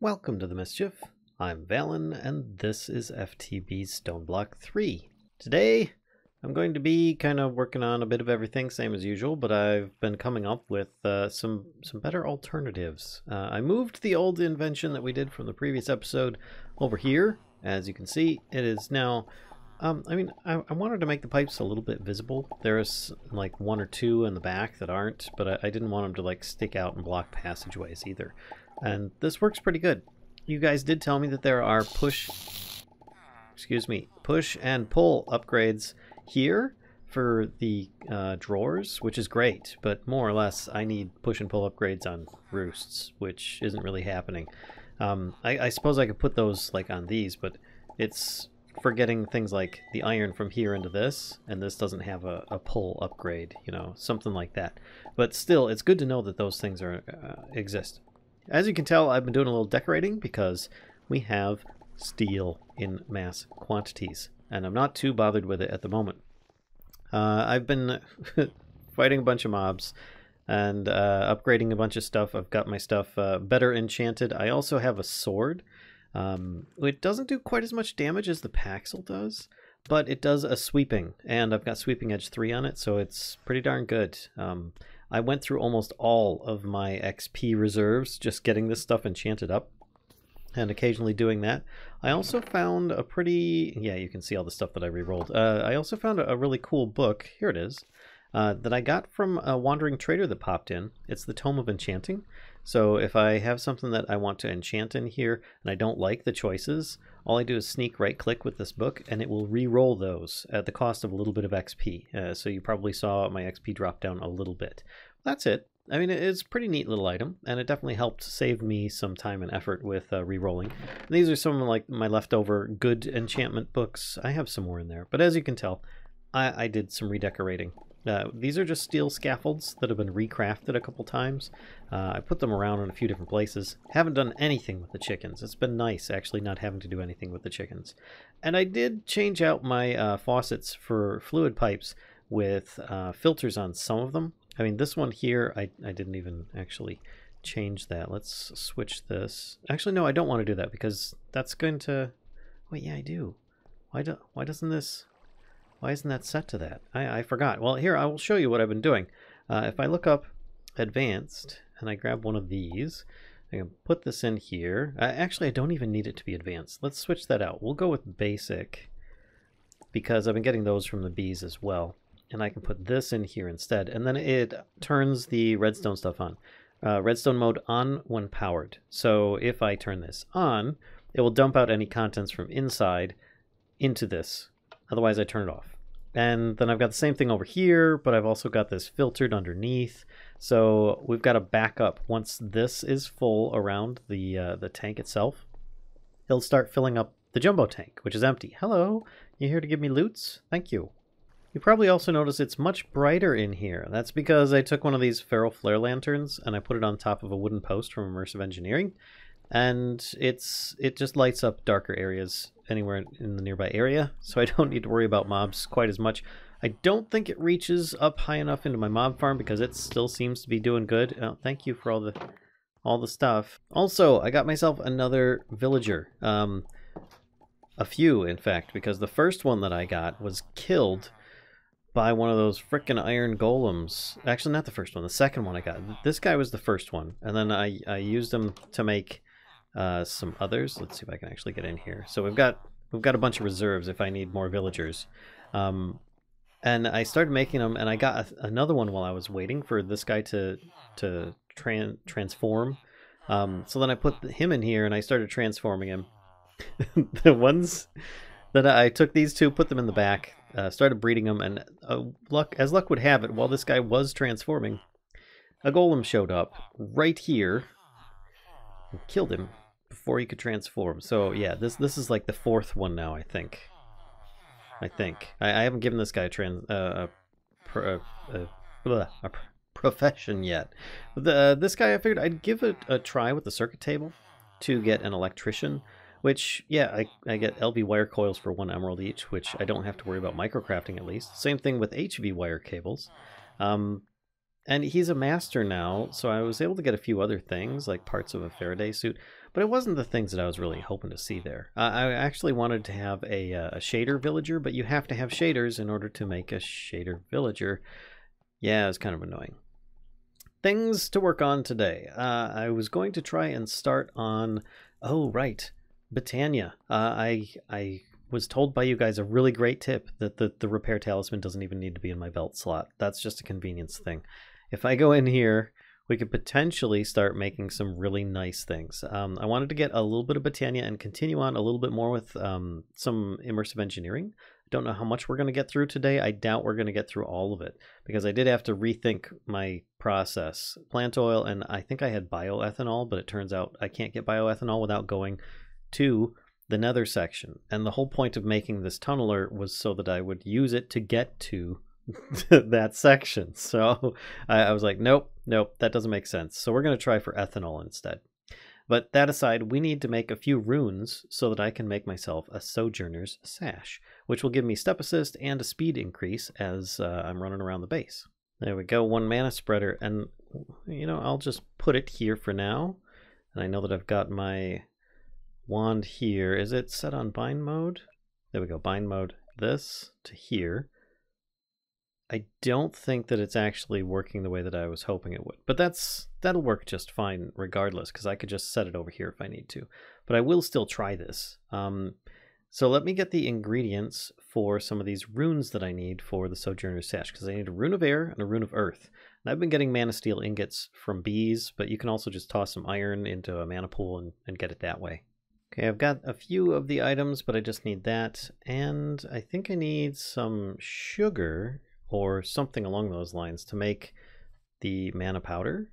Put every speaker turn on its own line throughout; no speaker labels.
Welcome to the Mischief. I'm Vallen, and this is FTB Stoneblock 3. Today, I'm going to be kind of working on a bit of everything, same as usual, but I've been coming up with uh, some, some better alternatives. Uh, I moved the old invention that we did from the previous episode over here. As you can see, it is now... Um, I mean, I, I wanted to make the pipes a little bit visible. There's like one or two in the back that aren't, but I, I didn't want them to like stick out and block passageways either. And this works pretty good. You guys did tell me that there are push, excuse me, push and pull upgrades here for the uh, drawers, which is great, but more or less I need push and pull upgrades on roosts, which isn't really happening. Um, I, I suppose I could put those like on these, but it's for getting things like the iron from here into this, and this doesn't have a, a pull upgrade, you know, something like that. But still, it's good to know that those things are uh, exist. As you can tell, I've been doing a little decorating because we have steel in mass quantities, and I'm not too bothered with it at the moment. Uh, I've been fighting a bunch of mobs and uh, upgrading a bunch of stuff. I've got my stuff uh, better enchanted. I also have a sword. Um, it doesn't do quite as much damage as the Paxel does, but it does a sweeping, and I've got sweeping edge 3 on it, so it's pretty darn good. Um, I went through almost all of my XP reserves just getting this stuff enchanted up and occasionally doing that. I also found a pretty, yeah, you can see all the stuff that I re-rolled. Uh, I also found a, really cool book, here it is, uh, that I got from a wandering trader that popped in. It's the Tome of Enchanting. So if I have something that I want to enchant in here and I don't like the choices, all I do is sneak right click with this book and it will re-roll those at the cost of a little bit of XP. Uh, so you probably saw my XP drop down a little bit. That's it. I mean, it's a pretty neat little item, and it definitely helped save me some time and effort with uh, re-rolling. These are some of like my leftover good enchantment books. I have some more in there, but as you can tell, I, I did some redecorating. Uh, these are just steel scaffolds that have been recrafted a couple times. Uh, I put them around in a few different places. Haven't done anything with the chickens. It's been nice actually not having to do anything with the chickens. And I did change out my uh, faucets for fluid pipes with uh, filters on some of them. I mean, this one here, I, I didn't even actually change that. Let's switch this. Actually, no, I don't want to do that because that's going to... Wait, yeah, I do. Why, do, why doesn't this... Why isn't that set to that? I, I forgot. Well, here, I will show you what I've been doing. Uh, if I look up advanced and I grab one of these, I can put this in here. Uh, actually, I don't even need it to be advanced. Let's switch that out. We'll go with basic because I've been getting those from the bees as well. And I can put this in here instead. And then it turns the redstone stuff on. Uh, redstone mode on when powered. So if I turn this on, it will dump out any contents from inside into this Otherwise, I turn it off. And then I've got the same thing over here, but I've also got this filtered underneath. So we've got a backup. Once this is full around the uh, the tank itself, it'll start filling up the jumbo tank, which is empty. Hello, you here to give me loots? Thank you. You probably also notice it's much brighter in here. That's because I took one of these feral flare lanterns and I put it on top of a wooden post from Immersive Engineering, and it's it just lights up darker areas anywhere in the nearby area, so I don't need to worry about mobs quite as much. I don't think it reaches up high enough into my mob farm because it still seems to be doing good. Oh, thank you for all the all the stuff. Also, I got myself another villager. Um, a few, in fact, because the first one that I got was killed by one of those frickin' iron golems. Actually, not the first one. The second one I got. This guy was the first one, and then I I used him to make uh, some others. Let's see if I can actually get in here. So we've got we've got a bunch of reserves if I need more villagers. Um, and I started making them, and I got a, another one while I was waiting for this guy to to tran transform. Um, so then I put him in here, and I started transforming him. the ones that I took these two, put them in the back, uh, started breeding them, and uh, luck as luck would have it, while this guy was transforming, a golem showed up right here and killed him before he could transform. So yeah, this this is like the fourth one now, I think. I think I, I haven't given this guy a trans uh, a, a, a, a profession yet. The, uh, this guy, I figured I'd give it a try with the circuit table to get an electrician. Which, yeah, I, I get LV wire coils for one emerald each, which I don't have to worry about microcrafting at least. Same thing with HV wire cables. Um, and he's a master now, so I was able to get a few other things, like parts of a Faraday suit, but it wasn't the things that I was really hoping to see there. Uh, I actually wanted to have a, uh, a shader villager, but you have to have shaders in order to make a shader villager. Yeah, it's kind of annoying. Things to work on today. Uh, I was going to try and start on, oh, right, Botania. Uh, I, I was told by you guys a really great tip that the, the repair talisman doesn't even need to be in my belt slot. That's just a convenience thing. If I go in here, we could potentially start making some really nice things. Um, I wanted to get a little bit of Botania and continue on a little bit more with um, some immersive engineering. I don't know how much we're going to get through today. I doubt we're going to get through all of it because I did have to rethink my process. Plant oil, and I think I had bioethanol, but it turns out I can't get bioethanol without going to the nether section. And the whole point of making this tunneler was so that I would use it to get to that section. So I, I, was like, nope, nope, that doesn't make sense. So we're going to try for ethanol instead. But that aside, we need to make a few runes so that I can make myself a Sojourner's Sash, which will give me step assist and a speed increase as uh, I'm running around the base. There we go, one mana spreader. And, you know, I'll just put it here for now. And I know that I've got my wand here. Is it set on bind mode? There we go, bind mode. This to here. I don't think that it's actually working the way that I was hoping it would. But that's that'll work just fine regardless, because I could just set it over here if I need to. But I will still try this. Um, so let me get the ingredients for some of these runes that I need for the Sojourner's Sash, because I need a rune of air and a rune of earth. And I've been getting mana steel ingots from bees, but you can also just toss some iron into a mana pool and, and get it that way. Okay, I've got a few of the items, but I just need that. And I think I need some sugar or something along those lines to make the mana powder.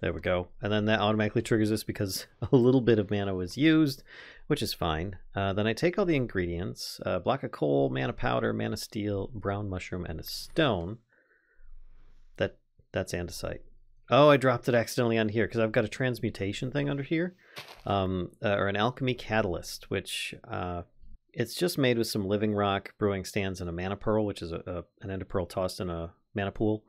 There we go. And then that automatically triggers this because a little bit of mana was used, which is fine. Uh, then I take all the ingredients, uh, block of coal, mana powder, mana steel, brown mushroom, and a stone. That That's andesite. Oh, I dropped it accidentally on here because I've got a transmutation thing under here, um, uh, or an alchemy catalyst, which uh, it's just made with some living rock, brewing stands, and a mana pearl, which is a, a, an ender pearl tossed in a mana pool.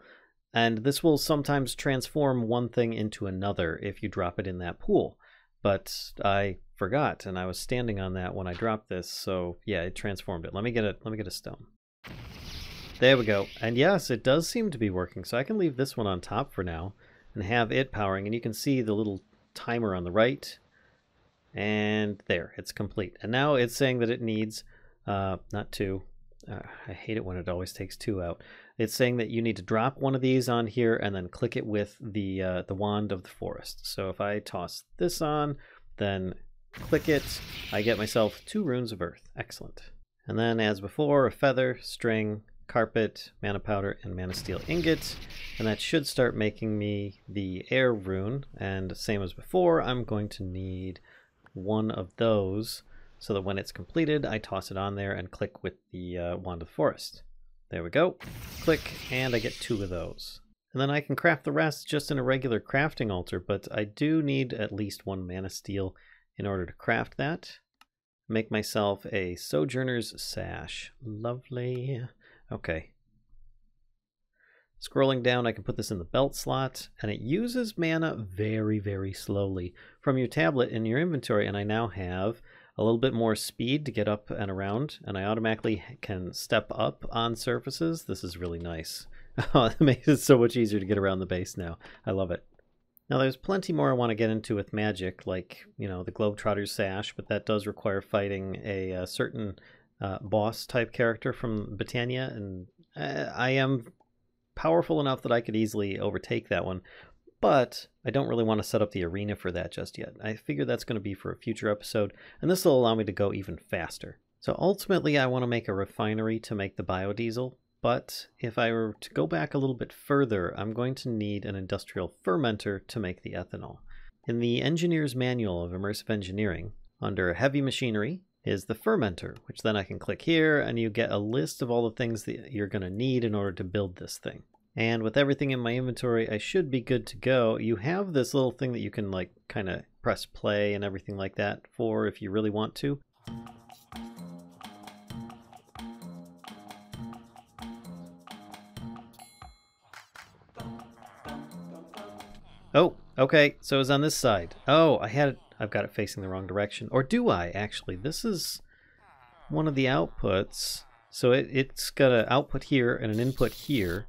And this will sometimes transform one thing into another if you drop it in that pool. But I forgot, and I was standing on that when I dropped this, so yeah, it transformed it. Let me get it. Let me get a stone. There we go. And yes, it does seem to be working. So I can leave this one on top for now and have it powering. And you can see the little timer on the right. And there, it's complete. And now it's saying that it needs, uh, not two. Uh, I hate it when it always takes two out. It's saying that you need to drop one of these on here and then click it with the uh, the wand of the forest. So if I toss this on, then click it, I get myself two runes of earth. Excellent. And then as before, a feather, string, carpet, mana powder, and mana steel ingot. And that should start making me the air rune. And same as before, I'm going to need one of those so that when it's completed, I toss it on there and click with the uh, Wand of the Forest. There we go. Click, and I get two of those. And then I can craft the rest just in a regular crafting altar, but I do need at least one mana steel in order to craft that. Make myself a Sojourner's Sash. Lovely. Okay. Scrolling down, I can put this in the belt slot, and it uses mana very, very slowly from your tablet in your inventory, and I now have a little bit more speed to get up and around, and I automatically can step up on surfaces. This is really nice. it makes it so much easier to get around the base now. I love it. Now there's plenty more I want to get into with magic, like, you know, the Globetrotter's Sash, but that does require fighting a, a certain uh, boss type character from Botania, and uh, I am powerful enough that I could easily overtake that one. But I don't really want to set up the arena for that just yet. I figure that's going to be for a future episode, and this will allow me to go even faster. So ultimately, I want to make a refinery to make the biodiesel, but if I were to go back a little bit further, I'm going to need an industrial fermenter to make the ethanol. In the Engineer's Manual of Immersive Engineering, under Heavy Machinery, is the fermenter, which then I can click here and you get a list of all the things that you're going to need in order to build this thing. And with everything in my inventory, I should be good to go. You have this little thing that you can like kind of press play and everything like that for if you really want to. Oh, okay, so it's on this side. Oh, I had it. I've got it facing the wrong direction. Or do I, actually? This is one of the outputs. So it, it's got an output here and an input here.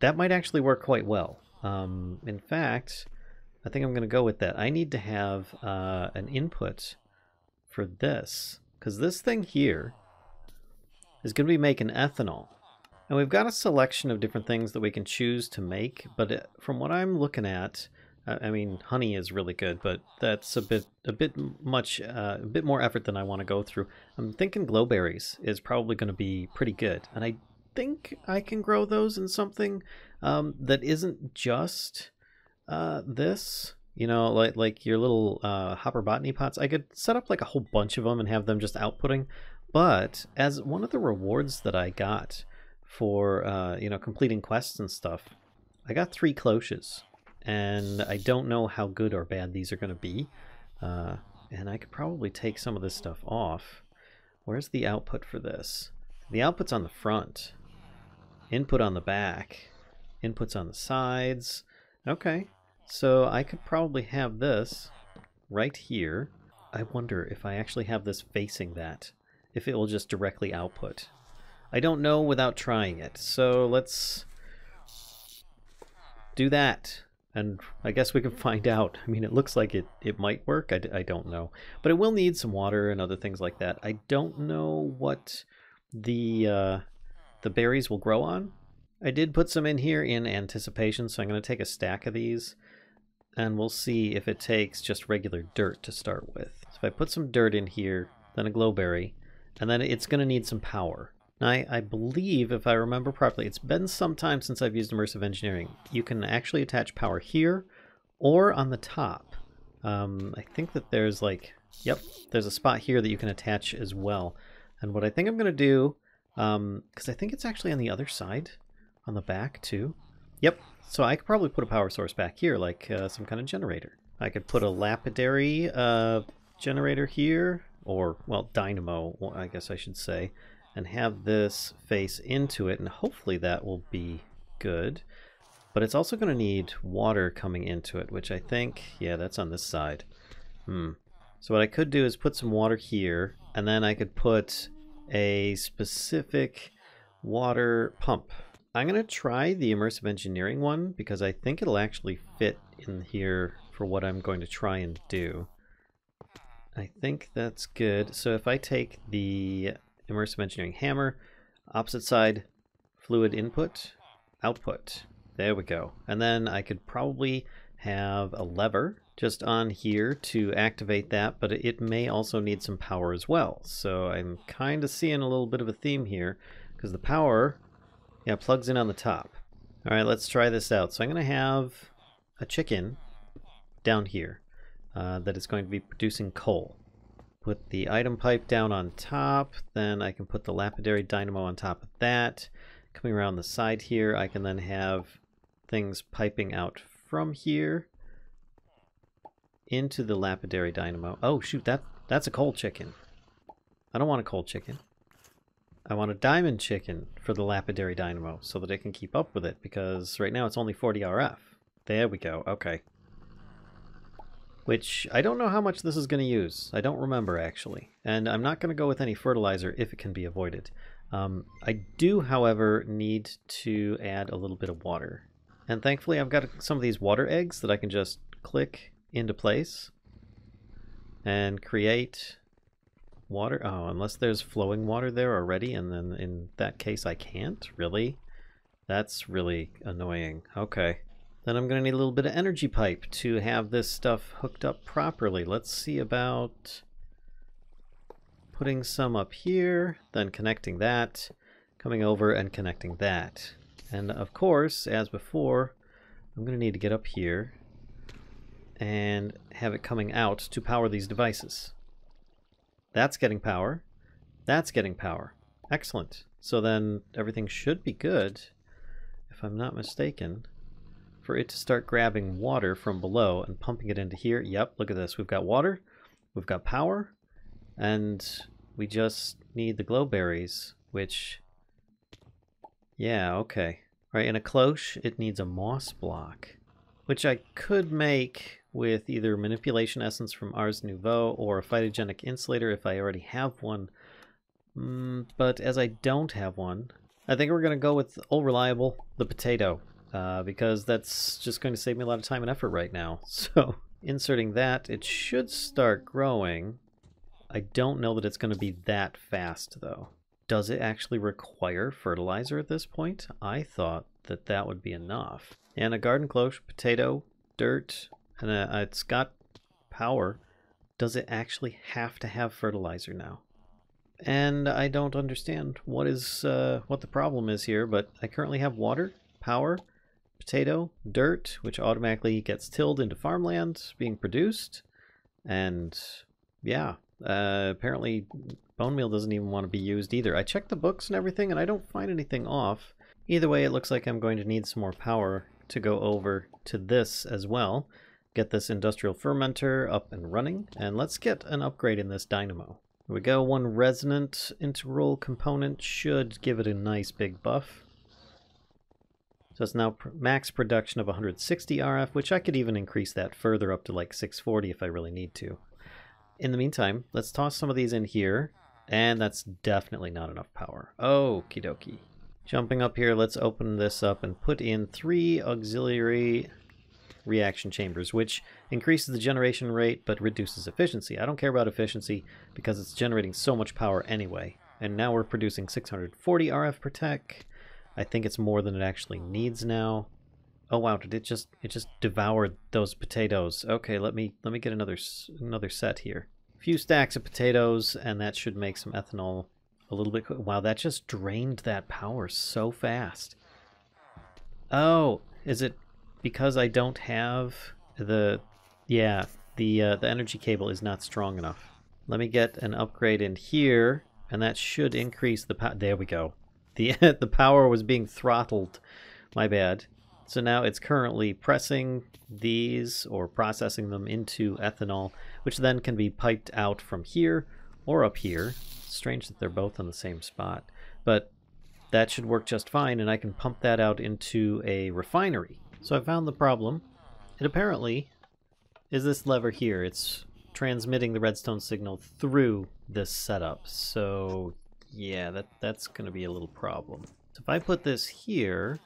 That might actually work quite well. Um, in fact, I think I'm going to go with that. I need to have uh, an input for this. Because this thing here is going to be making ethanol. And we've got a selection of different things that we can choose to make, but uh, from what I'm looking at, I mean, honey is really good, but that's a bit a bit much, uh, a bit more effort than I want to go through. I'm thinking glowberries is probably going to be pretty good, and I think I can grow those in something um, that isn't just uh, this. You know, like like your little uh, hopper botany pots. I could set up like a whole bunch of them and have them just outputting. But as one of the rewards that I got for uh, you know completing quests and stuff, I got three cloches and I don't know how good or bad these are going to be. Uh, and I could probably take some of this stuff off. Where's the output for this? The output's on the front. Input on the back. Inputs on the sides. Okay, so I could probably have this right here. I wonder if I actually have this facing that, if it will just directly output. I don't know without trying it, so let's do that and I guess we can find out. I mean, it looks like it, it might work. I, I don't know. But it will need some water and other things like that. I don't know what the, uh, the berries will grow on. I did put some in here in anticipation, so I'm going to take a stack of these. And we'll see if it takes just regular dirt to start with. So if I put some dirt in here, then a glowberry, and then it's going to need some power. I, I believe, if I remember properly, it's been some time since I've used immersive engineering. You can actually attach power here or on the top. Um, I think that there's like, yep, there's a spot here that you can attach as well. And what I think I'm going to do, because um, I think it's actually on the other side, on the back too. Yep, so I could probably put a power source back here, like uh, some kind of generator. I could put a lapidary uh, generator here, or, well, dynamo, I guess I should say and have this face into it and hopefully that will be good. But it's also going to need water coming into it, which I think, yeah, that's on this side. Hmm. So what I could do is put some water here, and then I could put a specific water pump. I'm going to try the immersive engineering one because I think it'll actually fit in here for what I'm going to try and do. I think that's good. So if I take the immersive engineering hammer. Opposite side, fluid input, output. There we go. And then I could probably have a lever just on here to activate that, but it may also need some power as well. So I'm kind of seeing a little bit of a theme here because the power, yeah, plugs in on the top. All right, let's try this out. So I'm going to have a chicken down here uh, that is going to be producing coal put the item pipe down on top. Then I can put the lapidary dynamo on top of that. Coming around the side here, I can then have things piping out from here into the lapidary dynamo. Oh shoot, that that's a coal chicken. I don't want a coal chicken. I want a diamond chicken for the lapidary dynamo so that it can keep up with it because right now it's only 40 RF. There we go. Okay which I don't know how much this is going to use. I don't remember actually. And I'm not going to go with any fertilizer if it can be avoided. Um, I do, however, need to add a little bit of water. And thankfully I've got some of these water eggs that I can just click into place and create water. Oh, unless there's flowing water there already, and then in that case I can't? Really? That's really annoying. Okay. Then I'm going to need a little bit of energy pipe to have this stuff hooked up properly. Let's see about putting some up here, then connecting that, coming over and connecting that. And of course, as before, I'm going to need to get up here and have it coming out to power these devices. That's getting power. That's getting power. Excellent. So then everything should be good, if I'm not mistaken for it to start grabbing water from below and pumping it into here. Yep, look at this. We've got water, we've got power, and we just need the glowberries, which, yeah, okay. All right, in a cloche, it needs a moss block. which I could make with either manipulation essence from Ars Nouveau or a phytogenic insolator if I already have one. Mm, but as I don't have one, I think we're going to go with old reliable, the potato, uh, because that's just going to save me a lot of time and effort right now. So inserting that, it should start growing. I don't know that it's going to be that fast though. Does it actually require fertilizer at this point? I thought that that would be enough. And a garden cloche, potato, dirt, and a, uh, it's got power. Does it actually have to have fertilizer now? And I don't understand what is uh, what the problem is here, but I currently have water, power, potato, dirt, which automatically gets tilled into farmland being produced. And yeah, uh, apparently bone meal doesn't even want to be used either. I checked the books and everything and I don't find anything off. Either way, it looks like I'm going to need some more power to go over to this as well. Get this industrial fermenter up and running. And let's get an upgrade in this dynamo. Here we go. One resonant integral component should give it a nice big buff. So it's now pr max production of 160 RF, which I could even increase that further up to like 640 if I really need to. In the meantime, let's toss some of these in here, and that's definitely not enough power. Okie dokie. Jumping up here, let's open this up and put in three auxiliary reaction chambers, which increases the generation rate but reduces efficiency. I don't care about efficiency because it's generating so much power anyway. And now we're producing 640 RF per tick. I think it's more than it actually needs now. Oh wow, did it just it just devoured those potatoes. Okay, let me let me get another another set here. A few stacks of potatoes and that should make some ethanol a little bit Wow, that just drained that power so fast. Oh, is it because I don't have the yeah, the uh, the energy cable is not strong enough. Let me get an upgrade in here and that should increase the power. There we go. The, the power was being throttled. My bad. So now it's currently pressing these or processing them into ethanol, which then can be piped out from here or up here. strange that they're both on the same spot. But that should work just fine, and I can pump that out into a refinery. So I found the problem. It apparently is this lever here. It's transmitting the redstone signal through this setup. So yeah, that that's going to be a little problem. So if I put this here,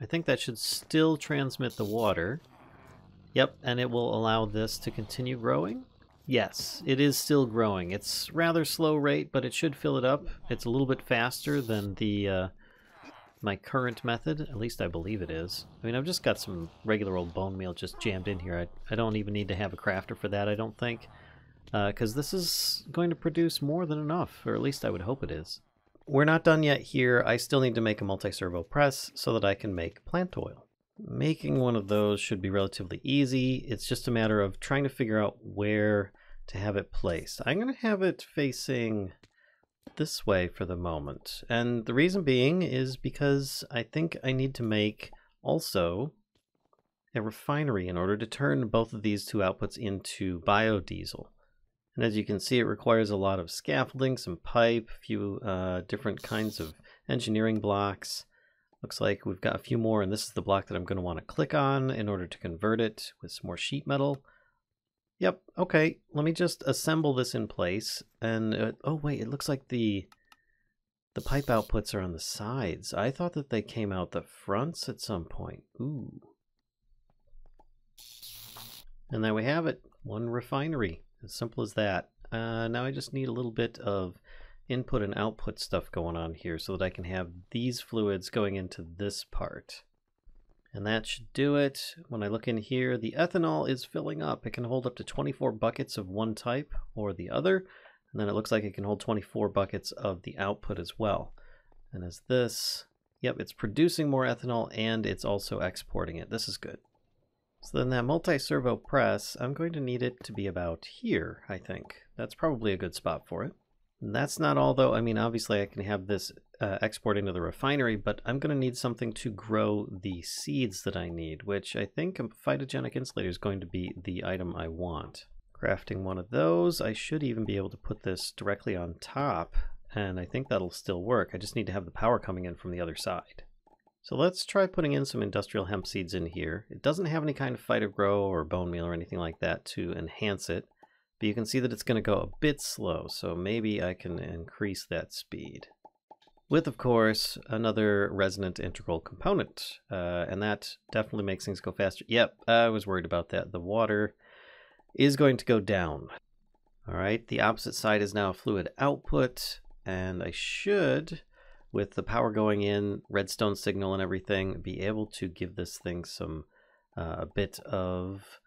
I think that should still transmit the water. Yep, and it will allow this to continue growing. Yes, it is still growing. It's rather slow rate, but it should fill it up. It's a little bit faster than the uh, my current method. At least I believe it is. I mean, I've just got some regular old bone meal just jammed in here. I, I don't even need to have a crafter for that, I don't think because uh, this is going to produce more than enough, or at least I would hope it is. We're not done yet here. I still need to make a multi-servo press so that I can make plant oil. Making one of those should be relatively easy. It's just a matter of trying to figure out where to have it placed. I'm going to have it facing this way for the moment. And the reason being is because I think I need to make also a refinery in order to turn both of these two outputs into biodiesel. And as you can see, it requires a lot of scaffolding, some pipe, a few uh, different kinds of engineering blocks. Looks like we've got a few more, and this is the block that I'm going to want to click on in order to convert it with some more sheet metal. Yep, okay, let me just assemble this in place. And, uh, oh wait, it looks like the the pipe outputs are on the sides. I thought that they came out the fronts at some point. Ooh. And there we have it, one refinery. As simple as that. Uh, now I just need a little bit of input and output stuff going on here so that I can have these fluids going into this part. And that should do it. When I look in here, the ethanol is filling up. It can hold up to 24 buckets of one type or the other. And then it looks like it can hold 24 buckets of the output as well. And as this, yep, it's producing more ethanol and it's also exporting it. This is good. So then that multi-servo press, I'm going to need it to be about here, I think. That's probably a good spot for it. And that's not all though. I mean, obviously I can have this uh, export into the refinery, but I'm going to need something to grow the seeds that I need, which I think a phytogenic insolator is going to be the item I want. Crafting one of those, I should even be able to put this directly on top, and I think that'll still work. I just need to have the power coming in from the other side. So let's try putting in some industrial hemp seeds in here. It doesn't have any kind of Phyto-Gro or bone meal or anything like that to enhance it, but you can see that it's going to go a bit slow, so maybe I can increase that speed. With, of course, another resonant integral component, uh, and that definitely makes things go faster. Yep, I was worried about that. The water is going to go down. All right, the opposite side is now fluid output, and I should with the power going in, redstone signal and everything, be able to give this thing some uh, a bit of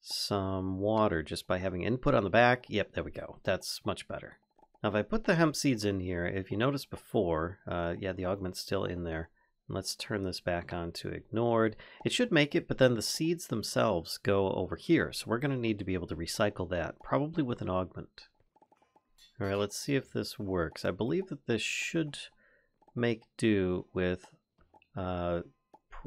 some water just by having input on the back. Yep, there we go. That's much better. Now if I put the hemp seeds in here, if you noticed before, uh, yeah, the augment's still in there. Let's turn this back on to ignored. It should make it, but then the seeds themselves go over here. So we're going to need to be able to recycle that, probably with an augment. All right, let's see if this works. I believe that this should make do with uh,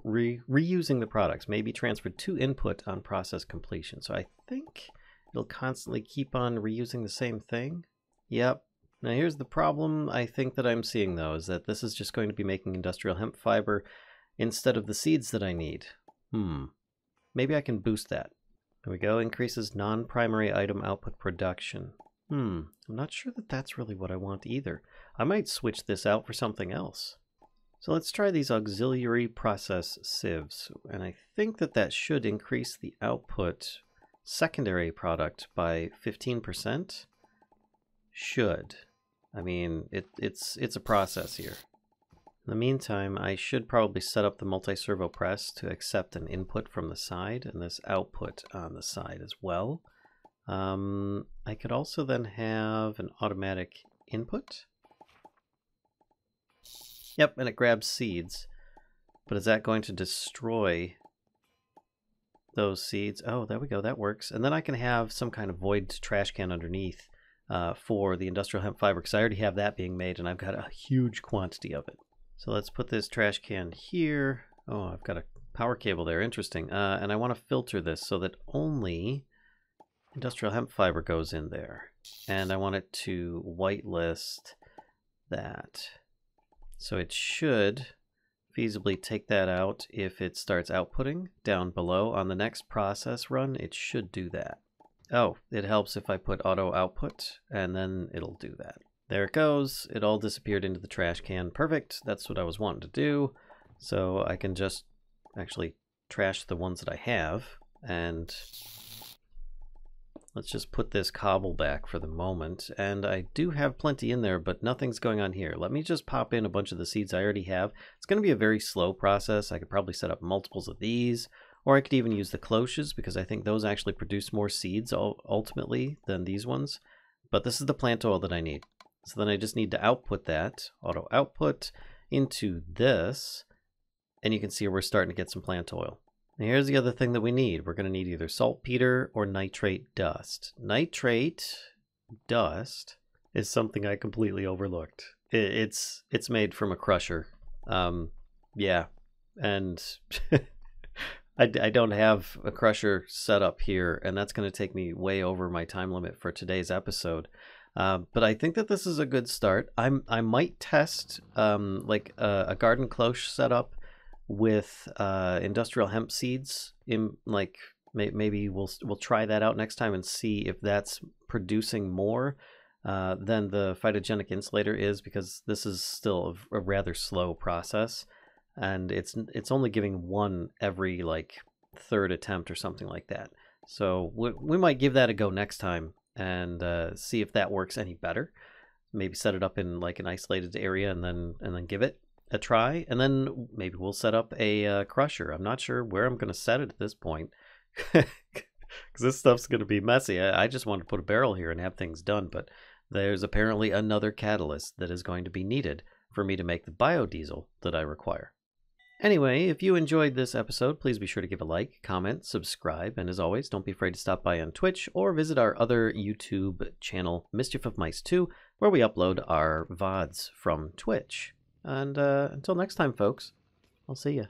re reusing the products, maybe transferred to input on process completion. So I think it'll constantly keep on reusing the same thing. Yep. Now here's the problem I think that I'm seeing though, is that this is just going to be making industrial hemp fiber instead of the seeds that I need. Hmm. Maybe I can boost that. There we go, increases non-primary item output production. Hmm, I'm not sure that that's really what I want either. I might switch this out for something else. So let's try these auxiliary process sieves, and I think that that should increase the output secondary product by 15%. Should. I mean, it, it's, it's a process here. In the meantime, I should probably set up the multi-servo press to accept an input from the side and this output on the side as well. Um, I could also then have an automatic input. Yep, and it grabs seeds. But is that going to destroy those seeds? Oh, there we go. That works. And then I can have some kind of void trash can underneath uh, for the industrial hemp fiber because I already have that being made and I've got a huge quantity of it. So let's put this trash can here. Oh, I've got a power cable there. Interesting. Uh, and I want to filter this so that only industrial hemp fiber goes in there. And I want it to whitelist that. So it should feasibly take that out if it starts outputting down below. On the next process run, it should do that. Oh, it helps if I put auto output, and then it'll do that. There it goes. It all disappeared into the trash can. Perfect. That's what I was wanting to do. So I can just actually trash the ones that I have and Let's just put this cobble back for the moment. And I do have plenty in there, but nothing's going on here. Let me just pop in a bunch of the seeds I already have. It's going to be a very slow process. I could probably set up multiples of these, or I could even use the cloches because I think those actually produce more seeds ultimately than these ones. But this is the plant oil that I need. So then I just need to output that, auto output into this, and you can see we're starting to get some plant oil. Now here's the other thing that we need. We're going to need either saltpeter or nitrate dust. Nitrate dust is something I completely overlooked. It's it's made from a crusher. Um, yeah, and I, I don't have a crusher set up here, and that's going to take me way over my time limit for today's episode. Uh, but I think that this is a good start. I'm I might test um, like a, a garden cloche setup with uh, industrial hemp seeds. In like may, maybe we'll we'll try that out next time and see if that's producing more uh, than the phytogenic insolator is, because this is still a, a rather slow process, and it's it's only giving one every like third attempt or something like that. So we, we might give that a go next time and uh, see if that works any better. Maybe set it up in like an isolated area and then and then give it a try, and then maybe we'll set up a uh, crusher. I'm not sure where I'm going to set it at this point, because this stuff's going to be messy. I, I just want to put a barrel here and have things done, but there's apparently another catalyst that is going to be needed for me to make the biodiesel that I require. Anyway, if you enjoyed this episode, please be sure to give a like, comment, subscribe, and as always, don't be afraid to stop by on Twitch or visit our other YouTube channel, Mischief of Mice 2, where we upload our VODs from Twitch. And uh, until next time, folks, I'll see you.